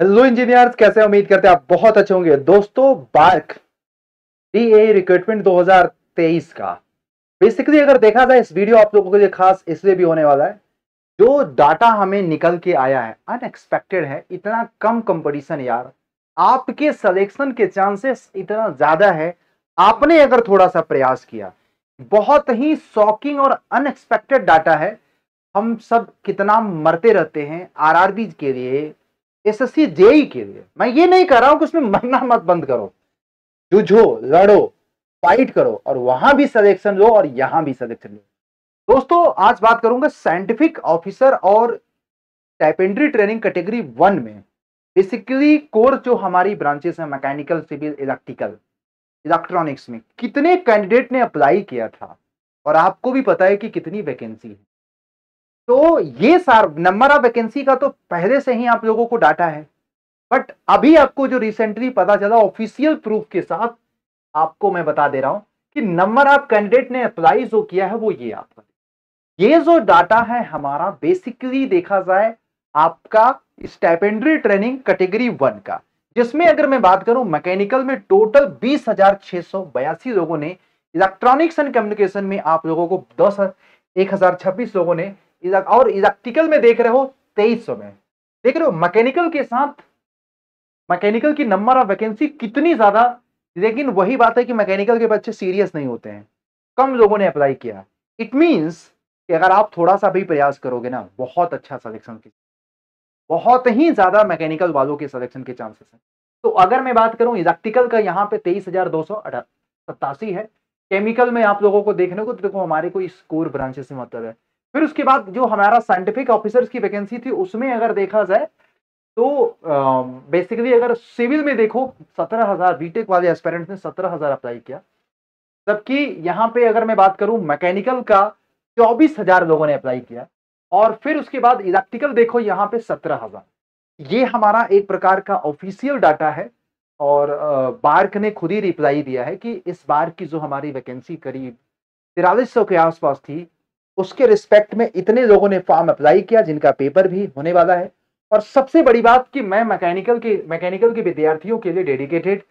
Hello engineers कैसे उम्मीद करते हैं आप बहुत अच्छे होंगे। दोस्तों बार्क डी ए रिक्रूटमेंट 2023 का। बेसिकली अगर देखा जाए, इस वीडियो आप लोगों के लिए खास इसलिए भी होने वाला है, जो डाटा हमें निकल के आया है अनएक्सपेक्टेड है, इतना कम कंपटीशन यार। आपके सिलेक्शन के चांसेस इतना ज़्यादा है। आपने अगर थोड़ा सा प्रयास किया, बहुत ही शॉकिंग और अनएक्सपेक्टेड डाटा है। हम सब कितना मरते रहते हैं आरआरबी के लिए। एसएससी जेई के लिए। मैं ये नहीं कर रहा हूँ कि उसमें मरना मत बंद करो। जूझो, लड़ो फाइट करो और वहाँ भी सिलेक्शन लो और यहाँ भी सिलेक्शन लो। दोस्तों, आज बात करूँगा साइंटिफिक ऑफिसर और टाइपेंट्री ट्रेनिंग कैटेगरी वन में। बेसिकली कोर्स जो हमारी ब्रांचेस है मैकेनिकल सिविल इलेक्ट्रिकल इलेक्ट्रॉनिक्स में, कितने कैंडिडेट ने अप्लाई किया था? और आपको भी पता है कि कितनी वैकेंसी है। तो ये सार नंबर ऑफ़ वैकेंसी का तो पहले से ही आप लोगों को डाटा है। बट अभी आपको जो रिसेंटली पता चला ऑफिशियल प्रूफ के साथ, आपको मैं बता दे रहा हूँ कि नंबर ऑफ़ कैंडिडेट ने अप्लाई जो किया है वो ये आपका ये जो डाटा है हमारा बेसिकली देखा जाए आपका स्टाइपेंड्री ट्रेनिंग कैटेगरी वन का, जिसमें अगर मैं बात करूँ मैकेनिकल में टोटल बीस हज़ार छह सौ बयासी लोगों ने इलेक्ट्रॉनिक्स एंड कम्युनिकेशन में आप लोगों को दस एक हज़ार छब्बीस लोगों ने और इलेक्ट्रिकल में देख रहे हो तेईस सौ में। देख रहे हो मैकेनिकल के साथ मैकेनिकल की नंबर ऑफ़ वैकेंसी कितनी ज़्यादा, लेकिन वही बात है कि मैकेनिकल के बच्चे सीरियस नहीं होते हैं। कम लोगों ने अप्लाई किया। इट मींस कि अगर आप थोड़ा सा भी प्रयास करोगे ना, बहुत अच्छा सिलेक्शन की बहुत ही ज़्यादा मैकेनिकल वालों के सिलेक्शन के चांसेस हैं। तो अगर मैं बात करूँ इलेक्ट्रिकल का यहाँ पे तेईस हज़ार दो सौ सत्तासी है। केमिकल में आप लोगों को देखने को तो देखो हमारे कोई स्कोर ब्रांचेस से मतलब है। फिर उसके बाद जो हमारा साइंटिफिक ऑफिसर्स की वैकेंसी थी, उसमें अगर देखा जाए तो बेसिकली अगर सिविल में देखो, सत्रह हज़ार बीटेक वाले एस्पेरेंट्स ने सत्रह हज़ार अप्लाई किया। जबकि यहाँ पे अगर मैं बात करूँ मैकेनिकल का चौबीस हज़ार लोगों ने अप्लाई किया और फिर उसके बाद इलेक्ट्रिकल देखो, यहाँ पे सत्रह हज़ार। ये हमारा एक प्रकार का ऑफिशियल डाटा है और बार्क ने खुद ही रिप्लाई दिया है कि इस बार की जो हमारी वैकेंसी करीब तिरालीस सौ के आसपास थी उसके रिस्पेक्ट में इतने लोगों ने फॉर्म अप्लाई किया, जिनका पेपर भी होने वाला है। और सबसे बड़ी बात कि मैं मैकेनिकल के मैकेनिकल के विद्यार्थियों के लिए डेडिकेटेड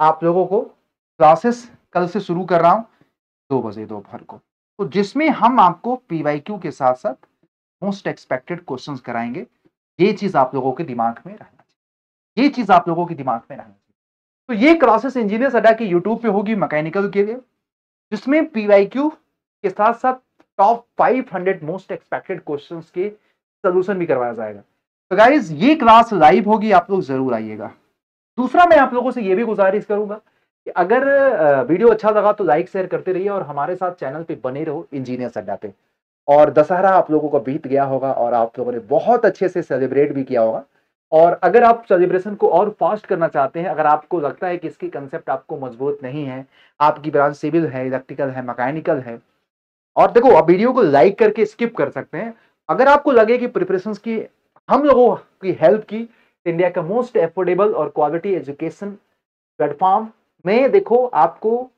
आप लोगों को क्लासेस कल से शुरू कर रहा हूँ, दो बजे दोपहर को। तो जिसमें हम आपको पीवाईक्यू के साथ साथ मोस्ट एक्सपेक्टेड क्वेश्चंस कराएँगे, ये चीज़ आप लोगों के दिमाग में रहना चाहिए। ये चीज़ आप लोगों के दिमाग में रहना चाहिए। तो ये क्लासेस इंजीनियर्स अड्डा की यूट्यूब पे होगी मैकेनिकल के लिए, जिसमें पीवाईक्यू के साथ साथ टॉप 500 मोस्ट एक्सपेक्टेड क्वेश्चंस के सोल्यूशन भी करवाया जाएगा। तो गाइज़ ये क्लास लाइव होगी, आप लोग ज़रूर आइएगा। दूसरा मैं आप लोगों से ये भी गुजारिश करूँगा कि अगर वीडियो अच्छा लगा तो लाइक शेयर करते रहिए और हमारे साथ चैनल पे बने रहो इंजीनियर अड्डा पे। और दशहरा आप लोगों को बीत गया होगा और आप लोगों ने बहुत अच्छे से सेलिब्रेट भी किया होगा। और अगर आप सेलिब्रेशन को और फास्ट करना चाहते हैं, अगर आपको लगता है कि इसकी कंसेप्ट आपको मज़बूत नहीं है, आपकी ब्रांच सिविल है इलेक्ट्रिकल है मैकेनिकल है और देखो, आप वीडियो को लाइक करके स्किप कर सकते हैं। अगर आपको लगे कि प्रिपरेशन की, हम लोगों की हेल्प की इंडिया का मोस्ट एफोर्डेबल और क्वालिटी एजुकेशन प्लेटफॉर्म में देखो, आपको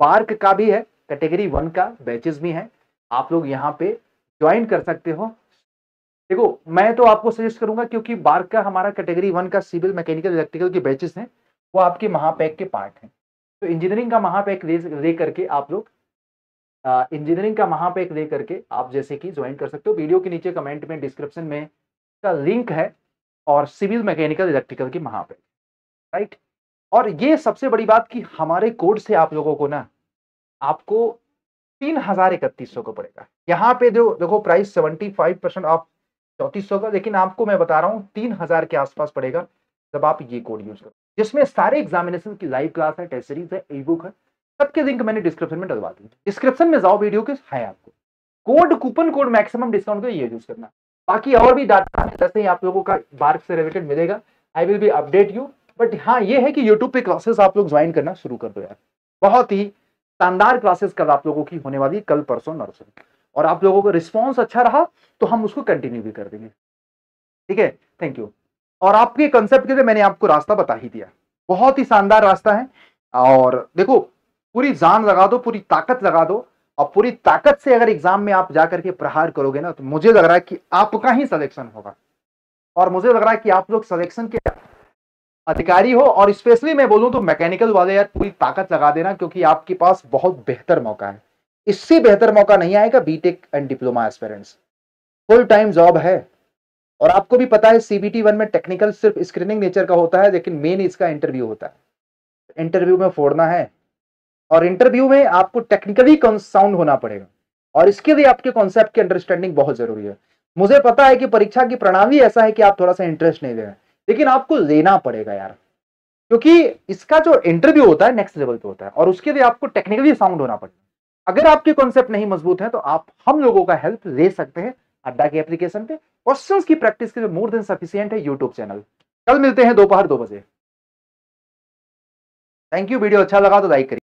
पार्क का भी है कैटेगरी वन का बैचेस भी है। आप लोग यहाँ पे ज्वाइन कर सकते हो। देखो, मैं तो आपको सजेस्ट करूँगा क्योंकि बार्क का हमारा कैटेगरी वन का सिविल मैकेनिकल इलेक्ट्रिकल के बैचेस हैं, वो आपके महापैक के पार्ट हैं। तो इंजीनियरिंग का महापैक ले करके आप लोग इंजीनियरिंग का महापैक ले करके आप जैसे कि ज्वाइन कर सकते हो। वीडियो के नीचे कमेंट में डिस्क्रिप्शन में का लिंक है और सिविल मैकेनिकल इलेक्ट्रिकल की महापैक राइट और ये सबसे बड़ी बात कि हमारे कोड से आप लोगों को ना, आपको तीन हज़ार इकतीस सौ को पड़ेगा। यहाँ पे जो, देखो price seventy five percent off चौतीस सौ का, लेकिन आपको मैं बता रहा हूँ, तीन हज़ार के आसपास पड़ेगा जब आप ये कोड यूज़ करो। जिसमें सारे एग्जामिनेशन की लाइव क्लास है टेस्ट सीरीज़ है ई बुक है सबके लिंक मैंने डिस्क्रिप्शन में डलवा दी। डिस्क्रिप्शन में जाओ वीडियो के, है आपको। Code coupon code maximum discount को ये यूज़ करना। बाकी और भी डाटा जैसे ही आप लोगों का बार्क से रिलेटेड मिलेगा I will be update you but हाँ ये है कि यूट्यूब पे क्लासेस आप लोग ज्वाइन करना शुरू कर दो यार। बहुत ही शानदार क्लासेस कल आप लोगों की होने वाली, कल, परसों, नरसों। और आप लोगों का रिस्पॉन्स अच्छा रहा तो हम उसको कंटिन्यू भी कर देंगे। ठीक है? थैंक यू और आपके कंसेप्ट के लिए मैंने आपको रास्ता बता ही दिया। बहुत ही शानदार रास्ता है। और देखो पूरी जान लगा दो, पूरी ताकत लगा दो। और पूरी ताकत से अगर एग्ज़ाम में आप जाकर के प्रहार करोगे ना तो मुझे लग रहा है कि आपका ही सिलेक्शन होगा। और मुझे लग रहा है कि आप लोग सिलेक्शन के अधिकारी हो, और स्पेशली मैं बोलूँ तो मैकेनिकल वाले यार, पूरी ताकत लगा देना, क्योंकि आपके पास बहुत बेहतर मौका है। इससे बेहतर मौका नहीं आएगा B Tech and diploma aspirants full time job है। और आपको भी पता है सीबीटी वन में टेक्निकल सिर्फ़ स्क्रीनिंग नेचर का होता है, लेकिन मेन इसका इंटरव्यू होता है। इंटरव्यू में फोड़ना है। और इंटरव्यू में आपको टेक्निकली साउंड होना पड़ेगा। और इसके लिए आपके कॉन्सेप्ट की अंडरस्टैंडिंग बहुत ज़रूरी है। मुझे पता है कि परीक्षा की प्रणाली ऐसा है कि आप थोड़ा सा इंटरेस्ट नहीं ले रहे लेकिन आपको लेना पड़ेगा यार। क्योंकि इसका जो इंटरव्यू होता है नेक्स्ट लेवल पे होता है, और उसके लिए आपको टेक्निकली साउंड होना पड़ेगा अगर आपके कॉन्सेप्ट नहीं मज़बूत है तो आप, हम लोगों का हेल्प ले सकते हैं अड्डा के एप्लीकेशन पे। क्वेश्चन की प्रैक्टिस के लिए मोर देन सफिशियंट है यूट्यूब चैनल कल मिलते हैं दोपहर दो बजे। थैंक यू वीडियो अच्छा लगा तो लाइक करिए।